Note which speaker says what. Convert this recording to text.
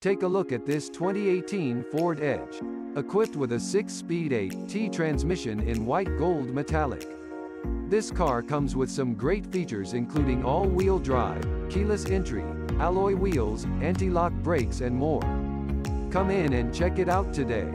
Speaker 1: Take a look at this 2018 Ford Edge. Equipped with a 6-speed AT transmission in white gold metallic. This car comes with some great features including all-wheel drive, keyless entry, alloy wheels, anti-lock brakes and more. Come in and check it out today.